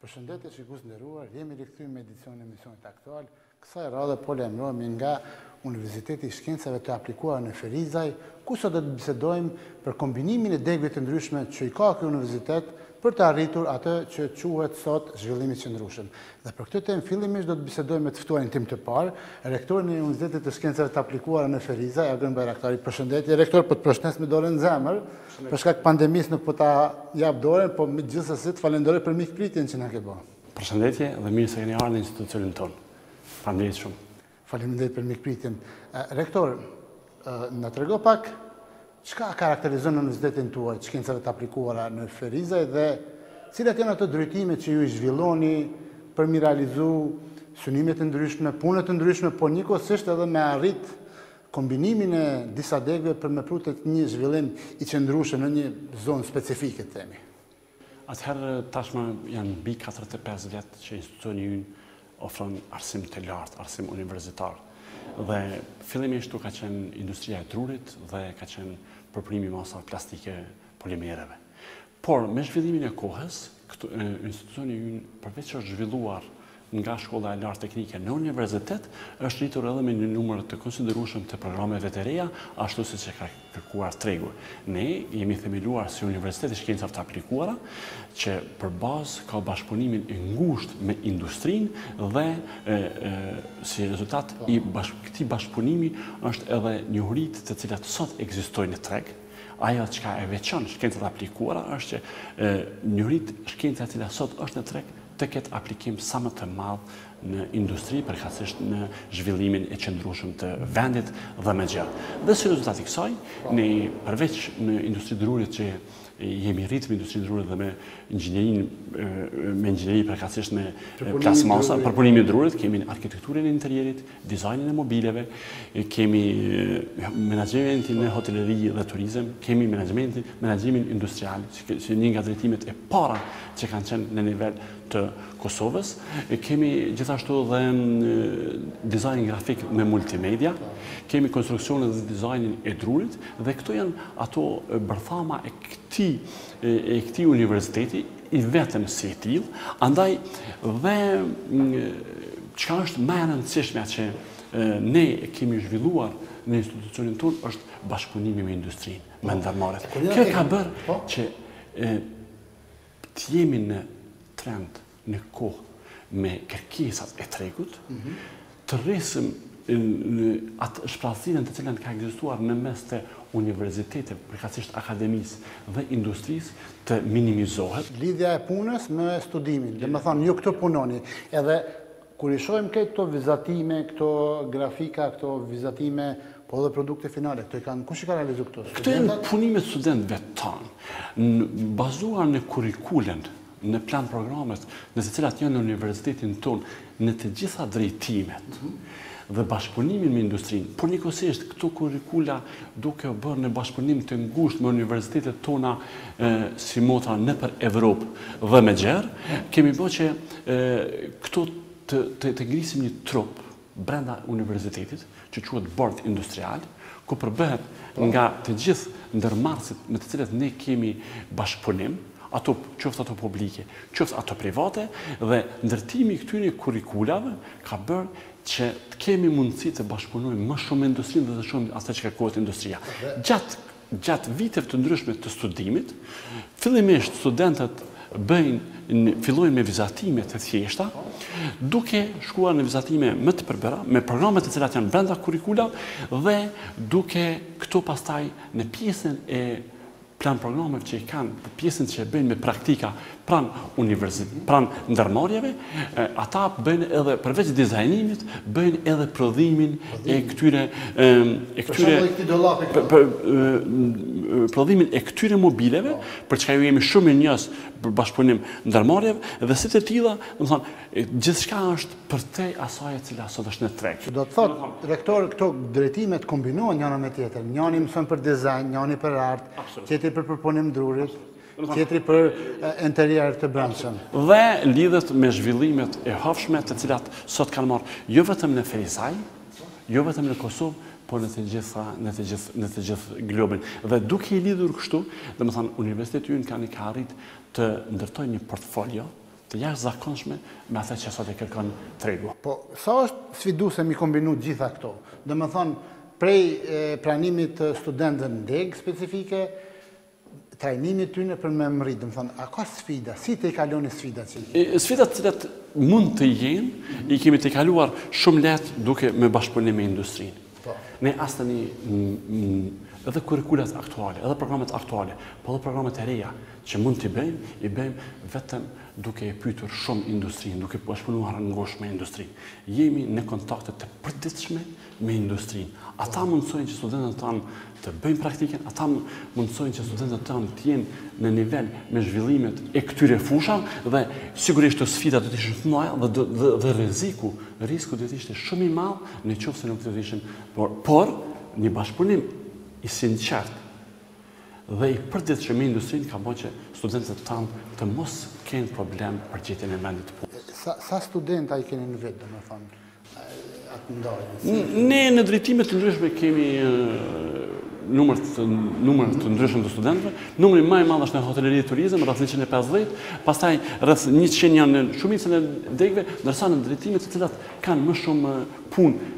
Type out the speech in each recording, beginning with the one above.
Përshëndetje shikues të nderuar, jemi rikthy me edicionin e emisionit Aktual. Kësaj radhe po lajmërohemi nga Universiteti i Shkencave të aplikuara në Ferizaj, ku sot do të bisedojmë për kombinimin e degve të ndryshme që i ka ky universitet për të arritur atë që quhet sot zhvillim i qëndrueshëm. Dhe për këtë temë fillimisht do të bisedoj me të ftuarin tim të parë, rektorin e Universitetit të Shkencave të Aplikuara në Ferizaj, Agron Bajraktari. Përshëndetje rektor, po të përshëndes me dorën në zemër. Për shkak pandemisë nuk po ta jap dorën, po gjithsesi të falenderoj për mikpritjen që na ke bo. Përshëndetje dhe mirë se keni ardh në institucionin tonë. Faleminderit shumë. Faleminderit për mikpritjen. Rektor, na trego pak çka karakterizon universitetin tuaj të shkencave të aplikuara në Ferizaj dhe cilat janë ato drejtime që ju i zhvilloni për m'i realizu synimet e ndryshme, punët e ndryshme, po njëkohësisht edhe me arrit kombinimin e disa degëve për me pru te një zhvillim i qëndrushëm në një zonë specifike, të themi. Atëherë tashmë janë mbi katëdhjetë e pesë vjet që institucioni ynë ofron arsim të lartë, arsim universitar. Dhe fillimisht u ka qenë industria e drurit dhe ka qenë përpunimi i masave plastike polimereve. Por, me zhvillimin e kohës, institucioni ynë përveç është zhvilluar Nga Shkolla e Lartë Teknike në Universitet është rritur edhe me një numër të konsiderueshëm të programeve të reja, ashtu siç e ka kërkuar tregu. Ne jemi themeluar si Universitet i Shkencave të Aplikuara, që për bazë ka bashkëpunimin e ngushtë me industrinë dhe si rezultat i këtij bashkëpunimi është edhe njohuritë të cilat sot ekzistojnë në treg, ajo çka e veçon Shkencat e Aplikuara është që njohuritë, shkenca e cila sot është në treg të ketë aplikim sa më të madh në industri, përkatësisht në zhvillimin e qëndrueshëm të vendit dhe më gjerë. Dhe si rezultat i kësaj, ne përveç në industri drurit që jemi rritë me industrinë e drurit dhe me inxhinierin, me inxhinieri përkatësisht me plastmasa, përpunimin e drurit, kemi arkitekturën e interierit, dizajnin e mobilieve, kemi menaxhimentin në hoteleri dhe turizëm, kemi menaxhimentin, menaxhimin industrial, që një nga drejtimet e para që kanë qenë në nivel të Kosovës, kemi gjithashtu dhe dizajnin grafik me multimedia, kemi konstruksionet dhe dizajnin e drurit, dhe këto janë ato bërthama e këtij, e këtij universiteti, i vetëm si i tillë, andaj dhe çka është më e rëndësishmja që ne kemi zhvilluar në institucionin tonë është bashkëpunimi me industrinë, me ndërmarrjet. Po, kjo ka bërë që të jemi në trend, në kohë me kërkesat e tregut, mhm. të rrisim atë zbrazëtinë të cilën ka ekzistuar në mes të universitetit, përkatësisht akademisë dhe industrisë, të minimizohet. Lidhja e punës me studimin, domethënë, ju këto punoni, edhe kur i shohim këto vizatime, këto grafika, këto vizatime, po dhe produkte finale, këto i kanë, kush i ka realizu këto? Këto janë punime të studentëve tanë, bazuar në kurrikulën, në planprogramet të cilat janë në universitetin tonë, në të gjitha drejtimet dhe bashkëpunimin me industrinë, por njëkohësisht këto kurrikula duke u bërë në bashkëpunim të ngushtë me universitetet tona simotra nëpër Evropë dhe më gjerë, kemi bërë që këto të ngrisim një trup brenda universitetit, që quhet bord industrial, ku përbëhet nga të gjithë ndërmarrësit me të cilët ne kemi bashkëpunim, ato qoftë ato publike, qoftë ato private dhe ndërtimi i këtyre kurrikulave ka bërë që të kemi mundësi të bashkëpunojmë më shumë me industrinë dhe të shohim ato çka kërkon industria. Gjatë Gjatë viteve të ndryshme të studimit, fillimisht studentët bëjnë, fillojnë me vizatime të thjeshta, duke shkuar në vizatime më të përbëra, me programe të cilat janë brenda kurrikulave, dhe duke këto pastaj në pjesën e planprogrameve që i kanë, pjesën që e bëjnë me praktika pranë pranë ndërmarrjeve, ata bëjnë edhe përveç dizajnimit, bëjnë edhe prodhimin e këtyre e këtyre prodhimin e këtyre mobileve, për çka u jemi shumë mirënjohës për bashkëpunim ndërmarrjeve dhe si të tilla, domethënë, gjithçka është përtej asaj e cila sot është në treg. Që do të thotë, rektor këto drejtime kombinohen njëra me tjetrën, njëri mëson për dizajn, njëri për art, tjetri për përpunim drurit. tjetri për enterier të brendshëm. Dhe lidhet me zhvillimet e hovshme të cilat sot kanë marrë jo vetëm në Ferizaj, jo vetëm në Kosovë, por në të gjitha, në të gjithë, në të gjithë globin. Dhe duke i lidhur kështu, domethënë, universiteti ynë kanë, ka arrit të ndërtojë një portfolio të jashtëzakonshme me atë që sot e kërkon tregu. Po, sa është sfiduese me i kombinu gjitha këto? Domethënë, prej pranimit të studentëve në degë specifike, trajnimit tyne për me mri, domethënë, a ka sfida, si t'i kaloni sfidat që i keni? Sfidat të cilat mund të jenë, i kemi të kaluar shumë lehtë duke me bashkëpunim me industrinë. Po. Ne as edhe një, edhe kurikullat aktuale, edhe programet aktuale, po edhe programet e reja që mund t'i bëjmë, i bëjmë vetëm duke e pytur shumë industrinë, duke bashkëpunuar ngusht me industrinë. Jemi në kontakte të përditshme me industrinë. Ata mundësojnë që studentët tanë të bëjnë praktikën, ata mundësojnë që studentët tanë të jenë në nivel me zhvillimet e këtyre fushave dhe sigurisht që sfidat do të ishin të mëdha dhe, dhe, dhe rreziku, risku do të ishte shumë i madh në qoftë se nuk do të ishin, por, por një bashkëpunim i sinqertë dhe i përditshëm me industrinë ka bo që studentët tanë të mos kenë problem për gjetjen e vendit të punës. Sa, sa studenta i keni në vit, domethënë? Ne në drejtime të ndryshme kemi numër të numër të ndryshëm të studentëve. Numri më i madh është në hoteleri dhe turizëm, rreth 150, pastaj rreth 100 janë në shumicën e degëve, ndërsa në drejtimet të cilat kanë më shumë punë,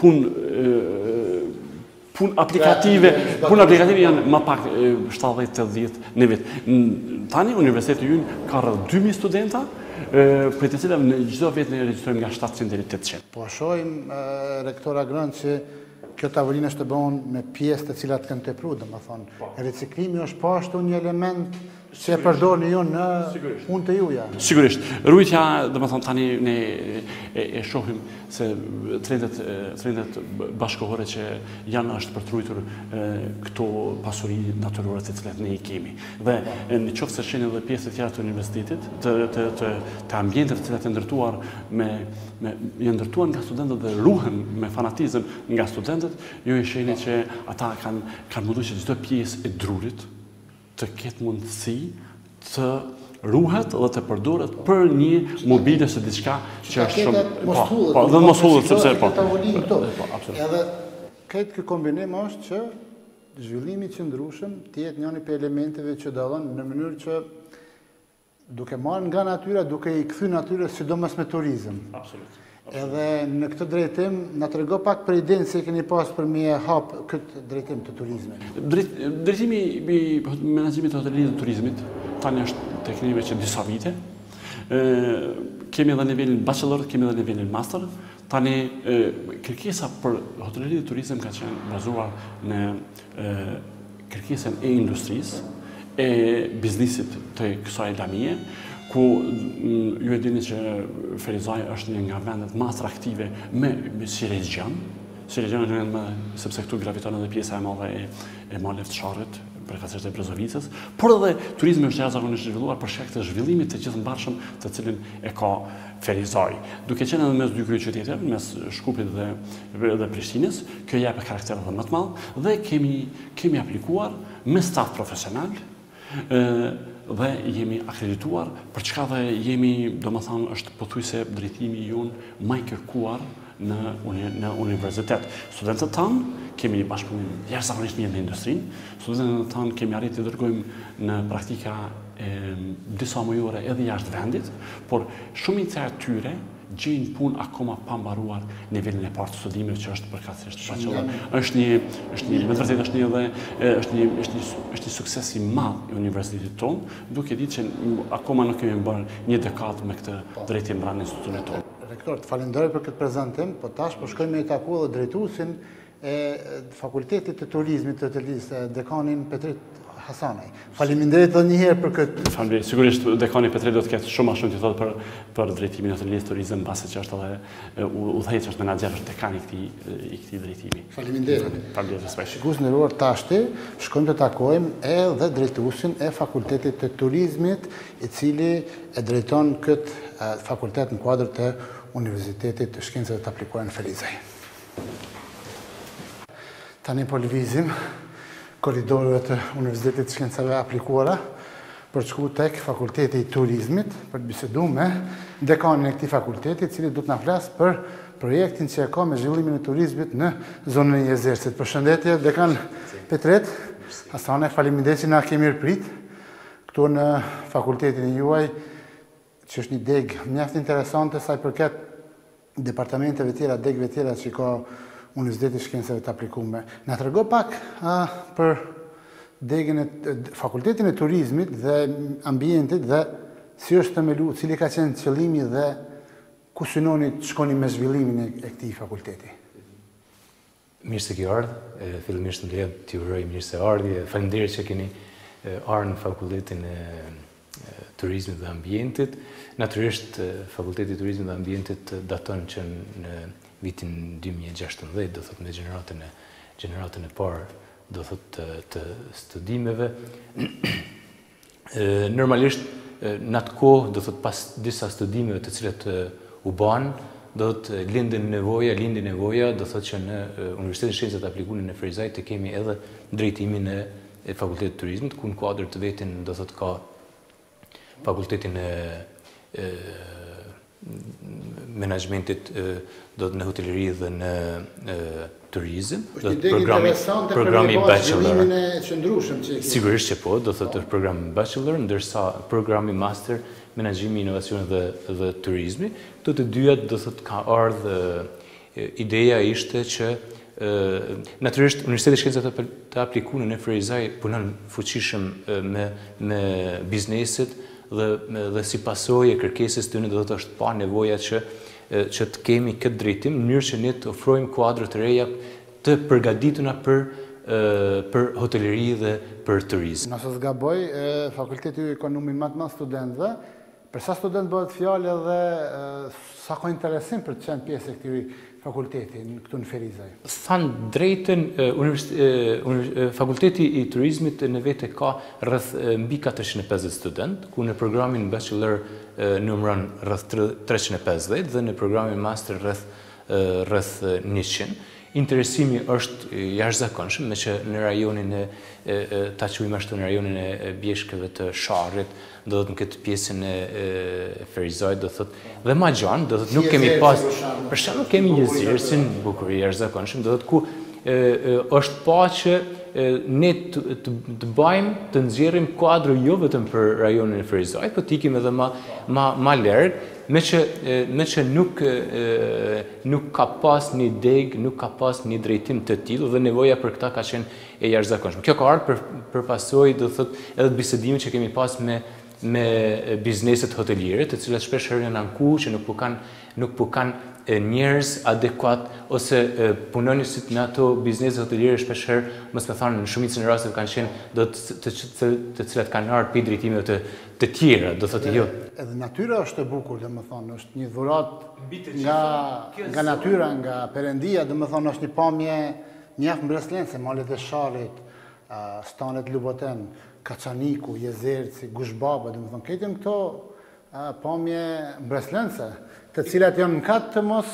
punë Punë aplikative, punë aplikative janë më pak 70-80 në vit. Tani universiteti ynë ka rreth 2000 studenta, prej të cilëve në çdo vit ne regjistrojmë nga 700 deri 800. Po shohim rektor Agron që kjo tavolinë është e bërë me pjesë të cilat kanë tepruar, domethënë po. riciklimi është po ashtu një element Si e përdorni ju në punë të juja? Sigurisht. Rujtja, domethënë tani, ne e shohim se trendet bashkëkohore që janë është për të rujtur këto pasuri natyrore të cilat ne i kemi. Dhe në qoftë se shihni edhe pjesët tjera të universitetit, të ambienteve të cilat janë ndërtuar, janë ndërtuar nga studentët dhe ruhen me fanatizëm nga studentët, ju e shihni që ata kanë mundu që çdo pjesë e drurit, të ketë mundësi të ruhet dhe të përdoret për një mobilje ose diçka që është shumë mos hudhet, po, dhe mos hudhet sepse po. Tavolinë këtu. Po, absolutisht. Edhe këtë ky kombinim është që zhvillimi i qëndrueshëm të jetë njëri prej elementeve që dallon në mënyrë që Duke marrë nga natyra, duke i kthy natyrës, sidomos me turizëm. Absolut. Edhe në këtë drejtim, na trego pak për idenë si e keni pasë për me hapë këtë drejtim të turizmit. Drejtimi i menaxhimit të hotelerisë dhe turizmit, tani është tek ne që disa vite. Kemi edhe nivelin bachelor, kemi edhe nivelin master. Tani, kërkesa për hoteleri dhe turizëm ka qenë bazuar në kërkesën e industrisë, e biznisit të kësaj lëmie, ku ju e dini që Ferizaj është një nga vendet ma atraktive me si region, si region e një me, sepse këtu graviton edhe pjesa e madhe e, e maleve të Sharrit, përkatësisht e Brezovicës, por edhe turizmi është jashtëzakonisht zhvilluar për shkak të zhvillimit të gjithëmbarshëm të cilin e ka Ferizaj. Duke qenë edhe mes dy kryeqyteteve, mes Shkupit dhe dhe Prishtinës, kjo i jep karakter edhe më të madh dhe kemi kemi aplikuar me staf profesional dhe jemi akredituar, për çka dhe jemi, domethënë është pothuajse drejtimi jonë ma i kërkuar në në universitet. Studentët tanë kemi një bashkëpunim jashtëzakonisht mirë me industrinë. Studentët tanë kemi arritë të dërgojmë në praktika e, disa mujore edhe jashtë vendit, por shumica e tyre gjejnë punë akoma pa mbaruar nivelin e parë të studimit që është përkatësisht bachelor. Është një është një me të vërtetë është një dhe është një është një është një sukses i madh i universitetit tonë, duke ditë që akoma nuk kemi bërë një dekadë me këtë drejtim pranë institucionit tonë. Rektor, të falenderoj për këtë prezentim, po tash po shkojmë me e taku edhe drejtuesin e Fakultetit të Turizmit të hotelerisë, dekanin Petrit Hasanaj. Faleminderit dhe njëherë për këtë... Faleminderit, sigurisht dekani Petrit do të ketë shumë ma shumë të thotë për, për drejtimin e hotelerisë turizëm, pasi që është edhe udhëheqës është menaxher është dekani i këtij, i këtij drejtimi. Faleminderit. Faleminderit, respekt. Shikues të nderuar tashti, shkojmë të takojmë edhe drejtuesin e Fakultetit të Turizmit, i cili E drejton këtë fakultet në kuadër të Universitetit të Shkencave të Aplikuara në Ferizaj. Tani po lëvizim korridoreve të Universitetit të Shkencave Aplikuara për të shku tek Fakulteti i Turizmit për të bisedu me dekanin e këtij fakulteti, i cili do të na flasë për projektin që e ka me zhvillimin e turizmit në zonën e Jezercit. Përshëndetje dekan Petrit Hasanaj, faleminderit që na ke mirëprit. Këtu në fakultetin e juaj, që është një degë mjaft interesante sa i përket departamenteve tjera, degëve tjera që i ka Universiteti i Shkencave të Aplikume. Na trego pak për degën e fakultetin e turizmit dhe ambientit dhe si është themelu, cili ka qenë qëllimi dhe ku synoni të shkoni me zhvillimin e këtij fakulteti? Mirë se ke ardhë, fillimisht më lejo t'ju uroj mirëseardhje e faleminderit që keni ardhë në Fakultetin e Turizmit dhe Ambientit. Natyrisht, Fakulteti i Turizmit dhe Ambientit daton që në vitin 2016, do thotë me gjeneratën e, gjeneratën e parë, do thotë të, të studimeve, Normalisht në atë kohë, do thotë pas disa studimeve të cilat u ban, do thotë lindin nevoja, lindi nevoja, do thotë që në Universitetin e Shkencave të Aplikune në Ferizaj të kemi edhe drejtimin e e Fakultetit të Turizmit, ku në kuadër të vetin do thotë ka Fakultetin e menaxhmentit do thotë në hoteleri dhe në turizëm. Është një degë interesante për një bazë zhvillimi të qëndrueshëm që e kemi. Sigurisht që po, do thotë programi bachelor, ndërsa programi master, menaxhimi, inovacioni dhe turizmi, do thotë të dyjat do thotë ka ardhë Ideja ishte që natyrisht Universiteti i Shkencave të Aplikune në Ferizaj punon fuqishëm me me bizneset dhe dhe si pasojë e kërkesës tyne do thotë është pa nevoja që që të kemi këtë drejtim në mënyrë që ne të ofrojmë kuadro të reja të përgatituna për për hoteleri dhe për turizëm. Nëse s'gaboj, fakulteti juaj ka numrin ma të madh studentëve, Për sa student bëhet fjalë dhe sa ka interesim për të qenë pjesë e këtij fakulteti këtu në Ferizaj? Thanë drejtën Fakulteti i Turizmit në vete ka rreth mbi 450 student, ku në programin bachelor numëron rreth 350 dhe në programin master rreth rreth 100. Interesimi është jashtëzakonshëm, meqë në rajonin e ta quajmë ashtu në rajonin e bjeshkëve të Sharrit, do thot në këtë pjesën e Ferizajt do thot dhe ma gjan do thot nuk kemi pas për shembull kemi një Jezercin bukuri e jashtëzakonshme do thot ku është pa që ne të bajmë të nxjerrim kuadro jo vetëm për rajonin e Ferizajt po të ikim edhe ma ma ma larg me që me që nuk nuk ka pas një deg nuk ka pas një drejtim të tillë dhe nevoja për këtë ka qenë e jashtëzakonshme. Kjo ka ardh për për pasojë, do thotë, edhe të bisedimit që kemi pas me me bizneset hoteliere, të cilat shpesh herë janë anku që nuk po kanë nuk po kanë njerëz adekuat ose punonjësit në ato biznese hoteliere shpesh herë, mos me thanë, në shumicën e rasteve kanë qenë do thotë të, të, të cilat kanë ardh prej drejtimeve të të tjera, do thotë jo. Edhe natyra është e bukur, domethënë, është një dhuratë nga nga natyra, nga Perëndia, domethënë është një pamje Mjaft mbresëlënëse malet e Sharrit, stanet, Luboteni, Kaçaniku, Jezerci, Gushbaba, domethënë këto janë këto pamje mbresëlënëse, të cilat janë mëkat të mos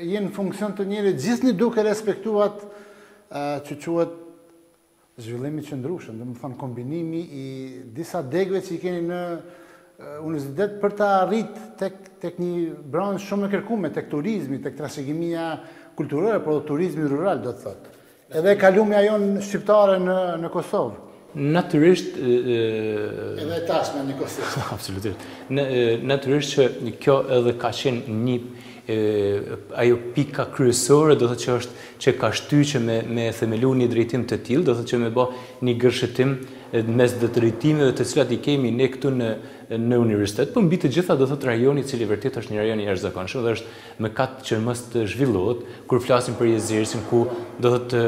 jenë në funksion të njeriut gjithnjë duke respektu atë që quhet Zhvillim i qëndrueshëm, domethënë kombinimi i disa degëve që i keni në universitet për ta arrit tek tek një branshë shumë e kërkume tek turizmi, tek trashëgimia kulturore, por turizmi rural do të thotë. Edhe e kalumja jonë shqiptare në në Kosovë. Natyrisht edhe tashmë në Kosovë. Absolutisht. Natyrisht që kjo edhe ka qenë një ajo pika kryesore, do të thotë që është që ka shty që me me e themelu një drejtim të tillë, do thotë që me ba një gërshetim mes dhe drejtimeve të cilat i kemi ne këtu në në universitet, por mbi të gjitha do thotë rajoni i cili vërtet është një rajon i jashtëzakonshëm dhe është mëkat që mos të zhvillohet, kur flasim për Jezercin ku do thotë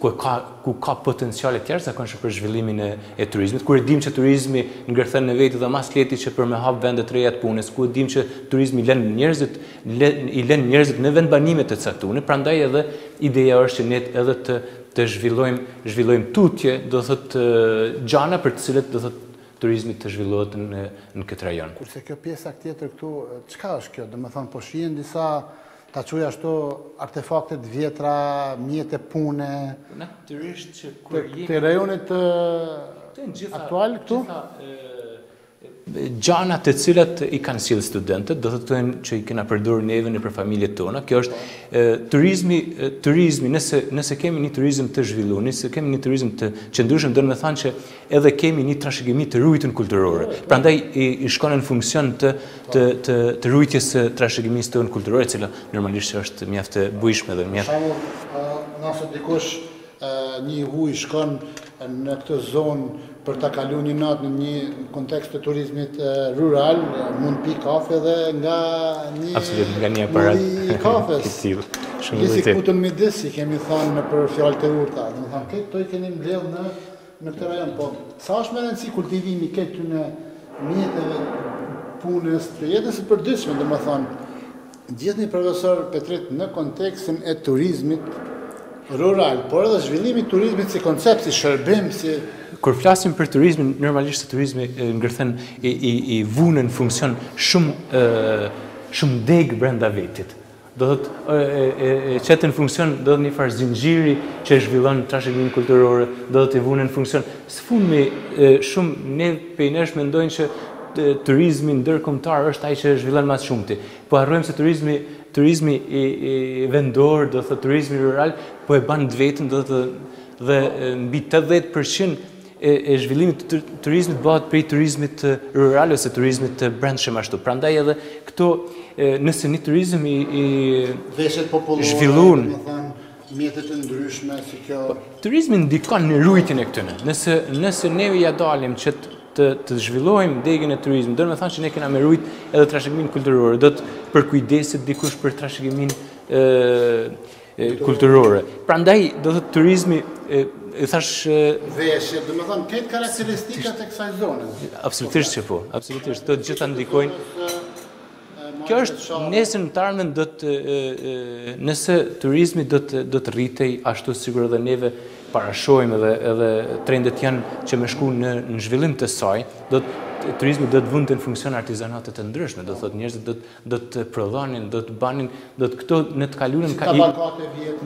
ku ka ku ka potenciale të jashtëzakonshme për zhvillimin e, e turizmit, kur e dimë që turizmi ngërthen në veti dhe mas lehti që për me hap vende të reja të punës, ku e dimë që turizmi len njerëzit i lënë njerëzit në vendbanime të caktune, prandaj edhe ideja është që ne edhe të të zhvillojmë, zhvillojmë tutje, do thot gjana për të cilat do thot turizmi të zhvillohet në në këtë rajon. Kurse kjo pjesa tjetër këtu, çka është kjo? Domethonë po shihen disa ta quaj ashtu artefakte të vjetra, mjete pune. Natyrisht që kur jemi. Të rajonit aktual këtu, Gjana të cilat i kanë sjellë studentët, do të thotë që i kena përdor neve nëpër familjet tona. Kjo është turizmi, turizmi, nëse nëse kemi një turizëm të zhvillum, nëse kemi një turizëm të qëndrueshëm, domethanë që edhe kemi një trashëgimi të rujtun kulturore. Prandaj i, i shkon në funksion të të të, të rujtjes së trashëgimisë tonë kulturore, e cila normalisht është mjaft e bujshme dhe mjaft. Shumë, nëse dikush Një i huj shkon në këtë zonë për ta kalu një natë në një kontekst të turizmit rural, mund pi kafe dhe nga një Absolut, nga një mulli i kafes. I tillë. Shumë i vërtetë. Lisi futën midis, i kemi thanë nëpër fjalë të urta. Domethonë këto i keni mbledh në në këtë rajon po sa është me rëndësi kultivimi i këtyre mjeteve të punës të jetës së përditshme domethënë gjithni profesor Petrit në kontekstin e turizmit rural por edhe zhvillimi i turizmit si koncept si shërbim si kur flasim për turizmin normalisht se turizmi ngërthen i i, i vun në funksion shumë ë shumë degë brenda vetit Do thotë, e qet në funksion, do thotë një farë zinxhiri që e zhvillon trashëgiminë kulturore, do thotë i vunë në funksion. Së fundmi, shumë ne prej nesh mendojnë që turizmi ndërkombëtar është ai që e zhvillon ma së shumti. Po harrojmë se turizmi turizmi i, i vendor, do thotë turizmi rural, po e ban të veten do thotë dhe mbi 80% e zhvillimit të turizmit bëhet prej turizmit rural ose turizmit të brendshëm ashtu. Prandaj edhe këto nëse një turizëm i, i veshjet popullore, zhvillon, mjetet e ndryshme si kjo. Po, turizmi ndikon në rujtjen e këtyre. Nëse nëse ne ja dalim që të të zhvillojmë degën e turizmit, do thotë që ne kena me rujt edhe trashëgiminë kulturore. Do të përkujdeset dikush për trashëgiminë ë kulturore. Prandaj do thotë turizmi e thash veshje, do thotë këto karakteristikat e kësaj zone. Absolutisht që po, absolutisht të gjitha ndikojnë. Kjo është nesër, tash, do thotë nëse turizmi do të do të rritej ashtu sikur edhe neve parashojmë edhe edhe trendet janë që me shku në në zhvillim të saj, do thotë turizmi do të vënte në funksion artizanate të ndryshme, do thotë njerëzit do të do të prodhonin, do të banin, do thotë këto në të kaluarën ka i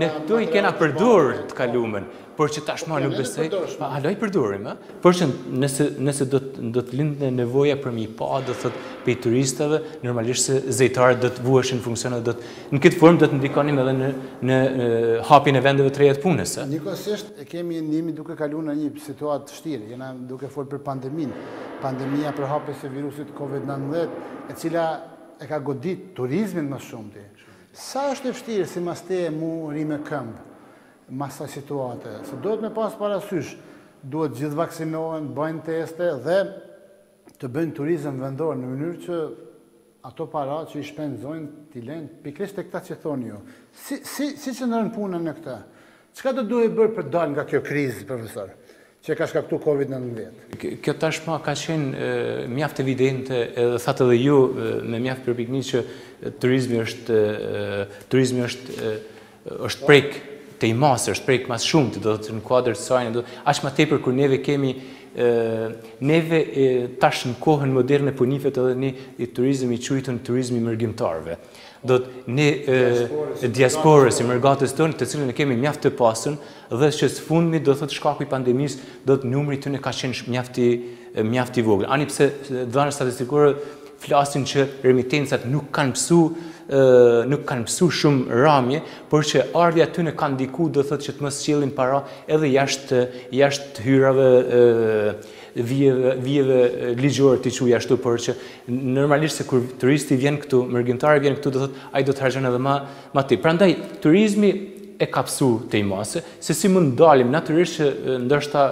ne këto i kena përdor të kaluarën, por që tashmë po, nuk besoj, po atë lloj përdorim, ë? Por që nëse nëse do të do të lindte nevoja për mi pa, do thot pe turistëve, normalisht se zejtarët do të vuheshin funksion, do thotë në këtë formë do të ndikonim edhe në në hapjen e vendeve të reja të punës, ë? Njëkohësisht e kemi ndihmë duke kaluar në një situatë vështirë. Jena duke folë për pandeminë. Pandemia përhapjes së virusit COVID-19, e cila e ka godit turizmin më së shumti. Sa është e vështirë simas teje m'u rimëkëmb mas kësaj situate. Se duhet me pas parasysh, duhet gjithë vaksinohen, bëjnë teste dhe të bëjnë turizëm vendor në mënyrë që ato para që i shpenzojnë t'i lënë pikërisht tek këta që thoni ju. Si si si qëndron puna në këtë? Çka do duhej bërë për dalë nga kjo krizë, profesor, që e ka shkaktuar COVID-19? Kjo tashmë ka qenë mjaft evidente, edhe thatë edhe ju me mjaft përpikni që turizmi është turizmi është është prek tejmase, është prek ma s'shumti, do thotë në kuadër të sajna, do, aq ma tepër kur neve kemi, e, neve e, tash në kohën moderne po njifet edhe një turizëm i qujtun turizmi i mërgimtarëve. Do thotë, i diasporës i mërgatës tonë, të cilën e kemi mjaft të pasun, Dhe që së fundmi do thotë shkaku i pandemisë do thotë numri i tyne ka qenë mjaft i mjaft i vogël. Ani pse dhana statistikore flasin që remitencat nuk kanë pësu nuk kanë pësu shumë ramje, por që ardhja e tyne ka ndiku do thotë që të mos sjellin para edhe jashtë jashtë hyrave vijeve vijeve ligjore t'i quj ashtu, por që normalisht se kur turisti vjen këtu, mërgimtari vjen këtu do thotë ai do të harxhon edhe ma Ma ti, prandaj turizmi e ka pësu tejmase, se si mund të dalim natyrisht që ndërshëta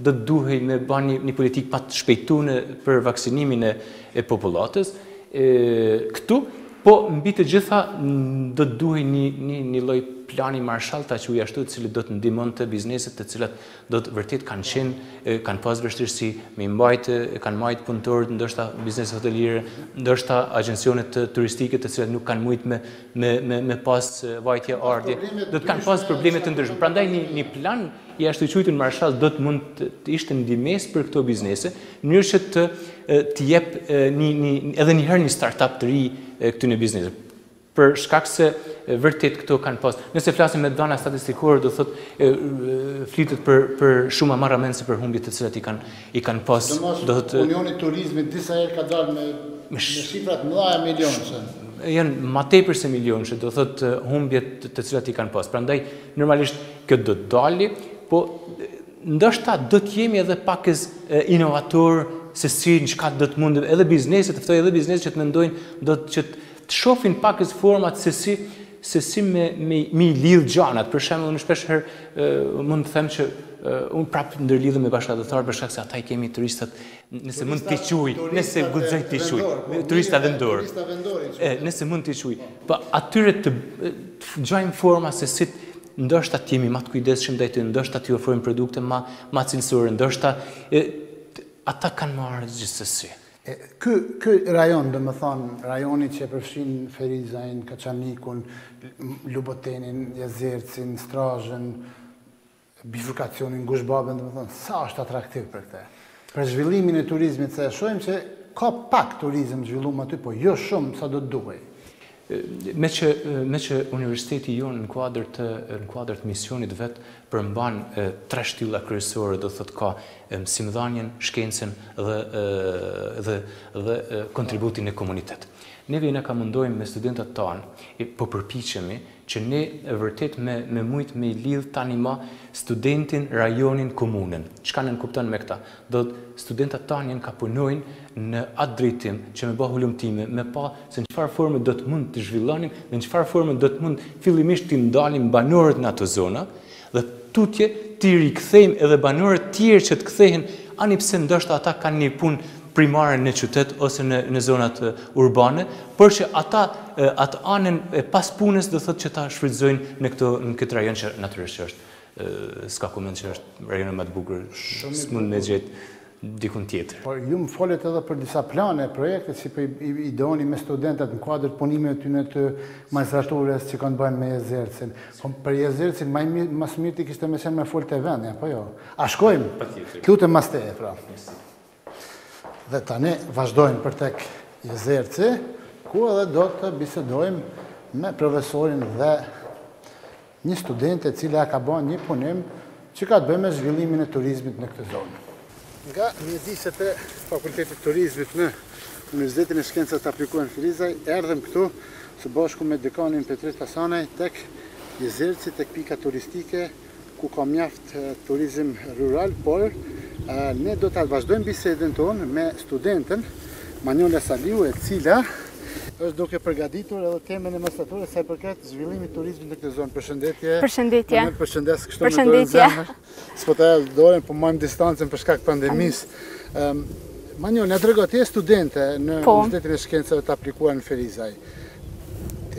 do të duhej me ba një politikë pak të shpejtume për vaksinimin e popullatës, këtu, po mbi të gjitha do të duhej një lloj plani Marshall ta quj ashtu, i cili do të ndihmonte bizneset të cilat do thot vërtet kanë qenë, kanë pas vështirësi me i mbajt, kanë majtë punëtorët, ndoshta biznese hoteliere, ndoshta agjencionet turistike të cilat nuk kanë mujtë me, me, me, me pas vajtje ardhje, do thot kanë pas probleme të ndryshme. Prandaj një, një plan i ashtuqujtun Marshall do të mund të, të ishte ndihmesë për këto biznese, mënyrë që të, të jep një, një, edhe njëherë një start-up të ri këtyre biznese. për shkak se vërtet këto kanë pas. Nëse flasim me dhana statistikore, do thot flitet për për shumë më rëndë se për humbjet të cilat i kanë i kanë pas. Do thot Unioni i Turizmit disa herë ka dalë me me shifra të mëdhaja milionëshe. Janë më tepër se milionëshe, do thot humbjet të cilat i kanë pas. Prandaj normalisht kjo do të dali, po ndoshta do të jemi edhe pak inovator se si në çka do të mundem edhe bizneset, të ftoj edhe bizneset që të mendojnë do thot që të Të shohin pakëz forma se si se si me me me i lidh gjanat. Për shembull, unë shpesh herë mund të them që unë prap ndërlidhem me bashkëatdhetarët për shkak se ata i kemi turistat, nëse mund të quaj, nëse guxoj të quaj, turista vendor. Turista vendor i quaj. Nëse mund të quaj. Po atyre të të gjejmë forma se si ndoshta të jemi më të kujdesshëm ndaj tyre, ndoshta t'i ofrojmë produkte më më cilësore, ndoshta ata kanë marrë gjithsesi. Ky, ky rajon, domethënë, rajoni që përfshin Ferizajn, Kaçanikun, Lubotenin, Jezercin, Strazhën, bifurkacionin, Gushbabën, domethënë, sa është atraktiv për këte? Për zhvillimin e turizmit, se e shojmë që ka pak turizm zhvillum aty, po jo shumë sa do të duhej. Meqë, meqë universiteti jonë në kuadër të, në kuadër të misionit vet përmban tre shtylla kryesore, do të thotë ka mësimdhënien, shkencën dhe dhe dhe kontributin në komunitet. Ne veç jena ka mundojmë me studentat tanë, po përpiqemi që ne vërtet me me mujt me i lidh tanima studentin, rajonin, komunën. Çka nënkupton me këta? Do thot studentat tanë janë ka punojnë në atë drejtim që me ba hulumtime, me pa se në çfarë forme do të mund të zhvillonim dhe në çfarë forme do të mund fillimisht t'i ndalim banorët në ato zona dhe tutje t'i rikthejmë edhe banorët tjerë që të kthehen ani pse ndoshta ata kanë një punë primare në qytet ose në në zonat urbane, por që ata atë anën e pas punës do thotë që ta shfrytëzojnë në këto në këtë rajon që natyrisht që është S'ka koment që është rajon ma të bukur, s'mund me gjetë dikun tjetër. Po, ju më folet edhe për disa plane, projekte, që po ideoni me studentët në kuadër të punimeve tyne të magjistraturës që kanë bënë me Jezercin. Po, për Jezercin, ma së miri kishte me qenë me folë te vendi, apo jo. A shkojmë? Të lutem mas teje, pra. Dhe tani vazhdojmë për tek Jezerci, ku edhe do të bisedojmë me profesorin dhe një studente e cila ka ban një punim që ka të bëjë me zhvillimin e turizmit në këtë zonë. Nga mjediset e Fakultetit të Turizmit në Universitetin e Shkencave të Aplikuara në Ferizaj, erdhëm këtu së bashku me dekanin Petrit Hasanaj tek Jezerci, tek pika turistike ku ka mjaft turizim rural, por ne do ta vazhdojmë bisedën tonë me studenten Manjola Saliu, e cila është duke përgatitur edhe temën e masterit sa i përket zhvillimit të turizmit në këtë zonë. Përshëndetje. Përshëndetje. Manjol, përshëndes kështu me dorë në zemër. S'po ta jap dorën, po marrim distancën për shkak pandemisë. Manjol, na trego ti je studente në po. Universitetin e Shkencave të Aplikuara në Ferizaj.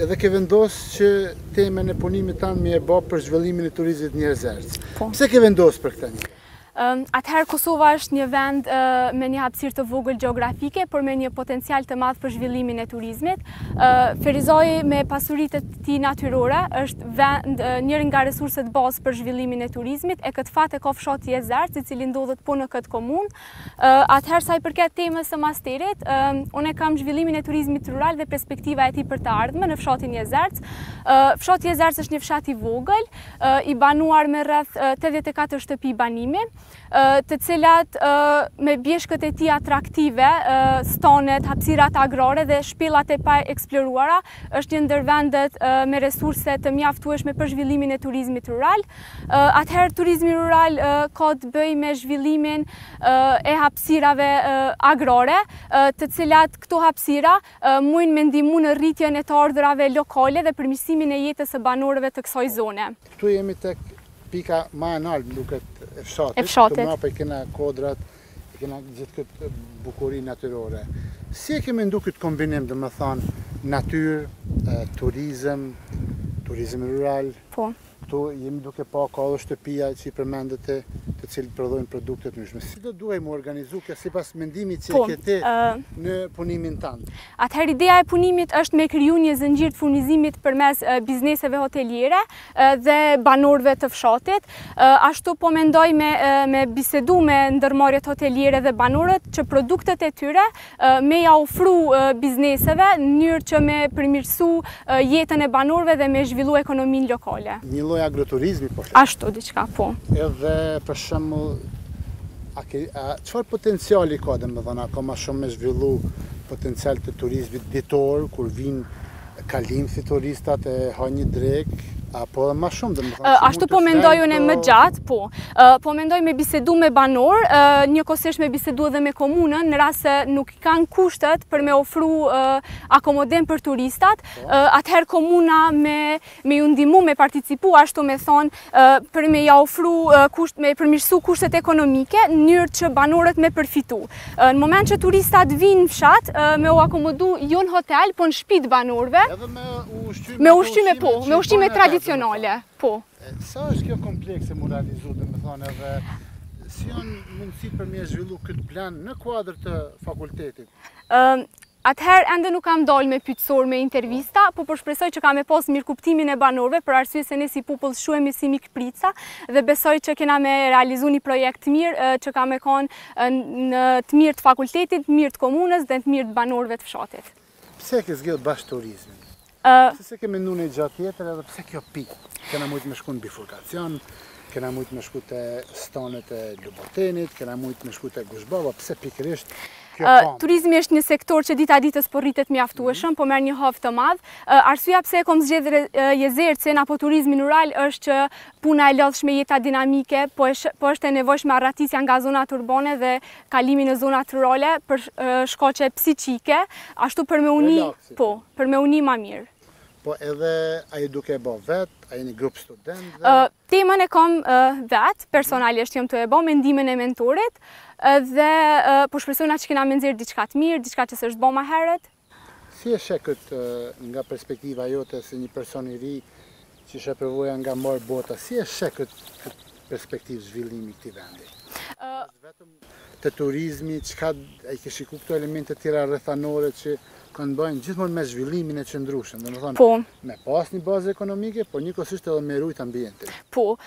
Edhe ke vendos që temën e punimit tand me e ba për zhvillimin e turizmit në Jezerc. Po. Pse ke vendos për këtë temë? Atëherë Kosova është një vend me një hapësirë të vogël gjeografike, por me një potencial të madh për zhvillimin e turizmit. Ferizaj me pasuritë e tij natyrore është vend njëri nga resurset bazë për zhvillimin e turizmit, e këtë fat e ka fshati Jezerc, i cili ndodhet po në këtë komunë, Atëherë sa i përket temës së masterit, unë e kam zhvillimin e turizmit rural dhe perspektiva e tij për të ardhmen në fshatin Jezerc. Fshati Jezerc është një fshat i vogël, i banuar me rreth 84 shtëpi banimi, të cilat me bjeshkët e tij atraktive, stanet, hapësirat agrare dhe shpellat e paeksploruara, është një ndër vendet me resurse të mjaftueshme për zhvillimin e turizmit rural. Atëherë turizmi rural ka të bëjë me zhvillimin e hapësirave agrare, të cilat këto hapësira mujnë me ndihmu në rritjen e të ardhurave lokale dhe përmirësimin e jetës së banorëve të kësaj zone. Këtu jemi tek pika ma e naltë më duket e fshatit. E fshatit. Këtu mrapa i kena kodrat, i kena gjithë këtë bukuri natyrore. Si e ke mendu këtë kombinim, domethanë, natyrë, turizëm, turizëm rural? Po. Këtu jemi duke pa ka edhe shtëpia që i përmende ti, të cilët prodhojnë produkte të ndryshme. Si do duhej mu organizu kjo sipas mendimit që e ke ti në punimin tënd? Atëherë ideja e punimit është me kriju një zinxhir të furnizimit përmes bizneseve hoteliere dhe banorëve të fshatit. Ashtu po mendoj me bisedu me ndërmarrjet hoteliere dhe banorët që produktet e tyre me ia ofru bizneseve, në mënyrë që me përmirësu jetën e banorëve dhe me zhvillu ekonominë lokale. Një lloj agroturizmi po flet. Ashtu diçka, po. Edhe për shembull, a ke a çfarë potenciali ka, domethënë, a ka ma shumë me zhvillu potencial të turizmit ditor kur vijnë Kalimi si turistat e ha një drekë, apo dhe ma shumë domethënë... Ashtu po mendoj edhe ma gjatë, po. Po mendoj me bisedu me banorë, njëkohësisht me bisedu edhe me komunën, në rast se nuk i kanë kushtet për me ofru akomodim për turistat, po. atëherë komuna me ju ndimu, me participu, ashtu me thënë, për me ja ofru, kusht, me përmirësu kushtet ekonomike, në mënyrë që banorët me përfitu. Në moment që turistat vijnë në fshat, me u akomodu jo në hotel, po në shpijat e banorëve, me ushqime, po, me ushqime tradicionale, po. Sa është kjo komplekse me realizu, domethënë edhe, si janë mundësitë për me zhvillu këtë plan në kuadrë të fakultetit? Atëherë ende nuk kam dalë me pyetësor, me intervista, po po shpresoj që ka me pas mirëkuptimin e banorëve për arsye se ne si popull shquhemi si mikpritësa dhe besoj që kena me realizu ni projekt të mirë që ka me kanë në të mirë të fakultetit, të mirë të komunës dhe në të mirë të banorëve të fshatit. Pse e ke zgjedhë bash turizmin? Pse s'e ke mendu një gjë tjetër edhe pse kjo pikë? Kena mujtë me shku në bifurkacion, kena mujtë me shku te stanet e Lubotenit, kena mujtë me shku te Gushbaba, pse pikërisht kjo pra? Turizmi është një sektor që dita ditës po rritet mjaftueshëm, mhm. po merr një hov të madh. Arsyeja pse e kom zgjedhë Jezercin apo turizmin rural është që puna e lodhshme jeta dinamike, po, po është e nevojshme arratisja nga zonat urbane dhe kalimi në zonat rurale për shkaqe psikike, ashtu për me u ni, po, për me u ni ma mirë. Po edhe, a je duke e bo vetë, a jeni grup i studentëve? Temën e kom vetë, personalisht jom tu e bo, me ndihmën e mentorit, dhe po shpresojna që kena me nxjerr diçka të mirë, diçka që s'është bo ma heret. Si e sheh këtë nga perspektiva jote si një person i ri që sheh përvoja nga mbarë bota, si e sheh këtë këtë perspektivë zhvillimi i këtij vendi? Është vetëm te turizmi, apo i ke shikuar këto elemente të tjera rrethanore që kanë të bëjnë gjithmonë me zhvillimin e qëndrueshëm, domethënë po. me pas një bazë ekonomike, por njëkohësisht edhe me rujt ambientin. Po,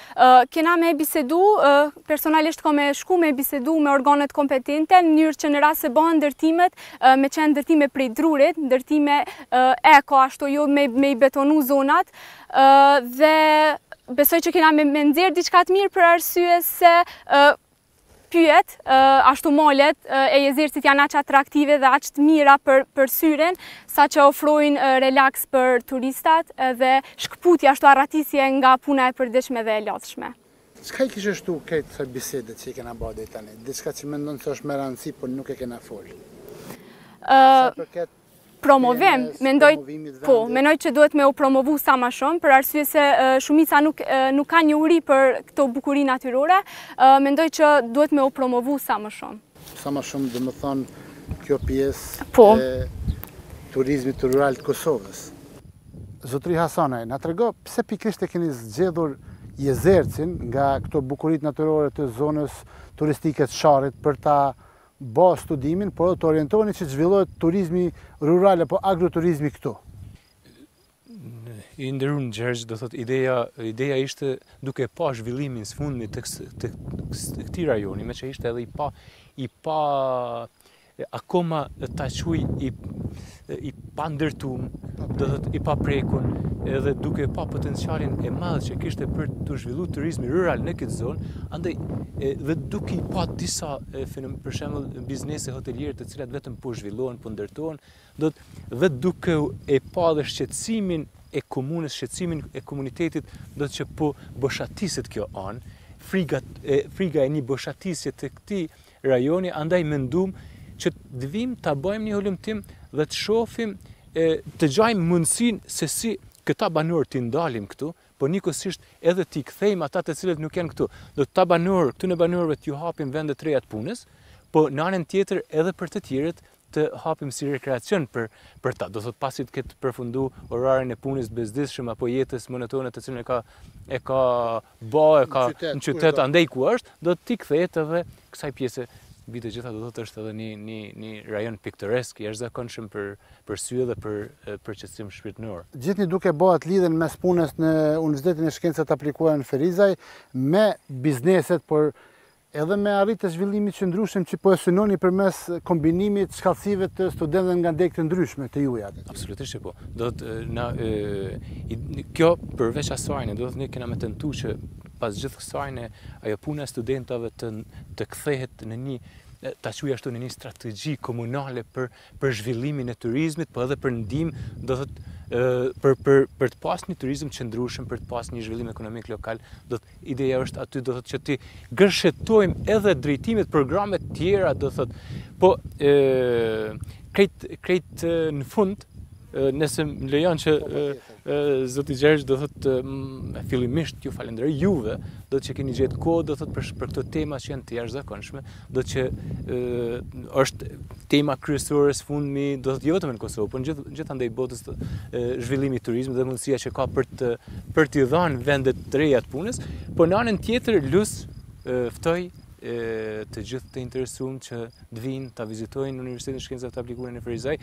Kena me bisedu, personalisht ka me shku me bisedu me organet kompetente, në mënyrë që në rast se bëhen ndërtimet, me qenë ndërtime prej drurit, ndërtime eko, ashtu jo me i betonu zonat, dhe besoj që kena me nxjerr diçka të mirë për arsye se pyjet, ashtu malet e Jezercit janë aq atraktive dhe aq të mira për, për syrin, saqë ofrojnë relaks për turistat dhe shkëputje ashtu arratisje nga puna e përditshme dhe e lodhshme. Çka i kishe shtu këtë kësaj bisede që e kena ba deri tani? Diçka që mendon që është me rëndësi, por po nuk e kena folë? Uh, sa përket Promovim, mendoj, po, mendoj që duhet me u promovu sa ma shumë, për arsye se shumica nuk, nuk kanë njohuri për këto bukuri natyrore, mendoj që duhet me u promovu sa më shumë. Sa ma shumë dhe më thonë kjo pjesë po. e turizmit rural të Kosovës. Zotni Hasanaj, na trego pse pikërisht e keni zgjedhur Jezercin nga këto bukuri natyrore të zonës turistike të Sharrit për ta Ba studimin, por edhe të orientoheni që të zhvillohet turizmi rural apo agroturizmi këtu. I nderuar Gjergj, do thotë ideja, ideja ishte duke pa zhvillimin së fundmi të të këtij rajoni, me që ishte edhe i pa i pa akoma ta quaj i i pandërtum, do thotë i paprekun, edhe duke pa potencialin e madh që kishte për të zhvillu turizmin rural në këtë zonë, andaj dhe duke i pa disa për shembull biznese hoteliere të cilat vetëm po zhvillohen, po ndërtohen, do thotë dhe duke e pa dhe shqetsimin e komunës, shqetsimin e komunitetit, do thotë që po boshatiset kjo anë, frika e një boshatisje të këtij rajoni andaj mendum që të vim ta bëjmë një hulumtim dhe të shofim e të gjajmë mundësinë se si këta banorë t'i ndalim këtu, po njëkohësisht edhe t'i kthejmë ata të cilët nuk janë këtu. Do thotë këta banorë, këtyne banorëve t'ju hapim vende të reja të punës, po në anën tjetër edhe për të tjerët ta hapim si rekreacion për për ta. Do thot pasi të ketë përfundu orarin e punës të bezdisshëm apo jetës monotone të cilën e ka e ka bë e ka në qytet andej ku është, do t'i kthehet edhe kësaj pjese mbi të gjitha do thotë është edhe një një një rajon piktoresk i jashtëzakonshëm për për sy dhe për për qetësim shpirtënor. Gjithnjë duke bërë atë lidhjen mes punës në Universitetin e Shkencave të Aplikuara në Ferizaj me bizneset, por Edhe me arritjen e zhvillimit të qëndrueshëm që po e synoni përmes kombinimit të shkathtësive të studentëve nga degë të ndryshme të juja. Absolutisht që po. Do thotë na kjo përveç asaj ne do thotë ne kena me tentu që pas gjithë kësaj ne ajo puna e studentëve të të kthehet në një ta quaj ashtu në një strategji komunale për për zhvillimin e turizmit, po edhe për ndihmë, do thotë për për për të pas një turizëm të qëndrueshëm, për të pas një zhvillim ekonomik lokal, do thotë ideja është aty do thotë që t'i gërshetojmë edhe drejtimet, programet tjera, do thotë. Po ë krejt krejt në fund, nëse më lejon që Zoti Gjergj, do thot fillimisht ju falenderoj juve, do thotë që keni gjetë kohë, do thot për për këto tema që janë të jashtëzakonshme, do thotë që ë është tema kryesore së fundmi, do thot jo vetëm në Kosovë, por gjithë gjithandej botës të zhvillimi i turizmit dhe mundësia që ka për të për t'i dhënë vende të reja të punës, por në anën tjetër lus ftoj të gjithë të interesuar që të vijnë ta vizitojnë Universitetin e Shkencave të Aplikuara në Ferizaj,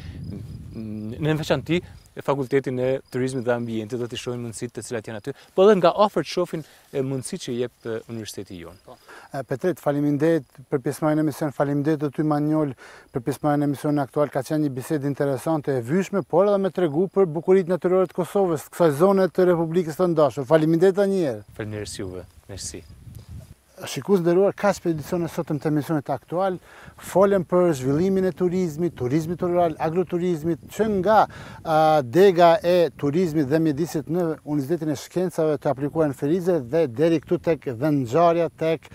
në veçanti Fakultetin e Turizmit dhe Ambientit, do të shohin mundësitë të cilat janë aty, po edhe nga afër të shohin mundësitë që jep universiteti jonë. Po. Petrit, faleminderit për pjesëmarrjen në emision, faleminderit të ty Manjol për pjesëmarrjen në emisionin aktual. Ka qenë një bisedë interesante e vyeshme, por edhe me tregu për bukuritë natyrore të Kosovës, kësaj zone të Republikës së dashur. Faleminderit edhe një herë. Faleminderit juve. Merci. Shikues të nderuar, kaq për edicionin e sotëm të emisionit aktual. Folëm për zhvillimin e turizmit, turizmit rural, agroturizmit, që nga dega e turizmit dhe mjedisit në Universitetin e Shkencave të Aplikuara në Ferizaj dhe deri këtu tek vendngjarja tek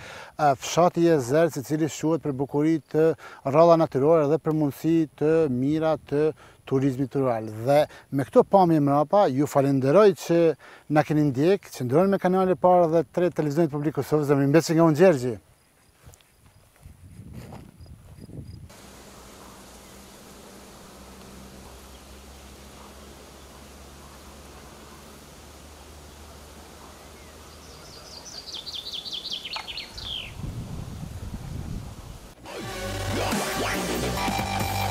fshati Jezerc, i cili shquhet për bukuri të rralla natyrore dhe për mundësi të mira të turizmit rural dhe me këto pamje mrapa ju falenderoj që na keni ndjek, qëndroni me kanalin e parë dhe tre të televizionit publik të Kosovës dhe mirëmbetshi nga unë Gjergji.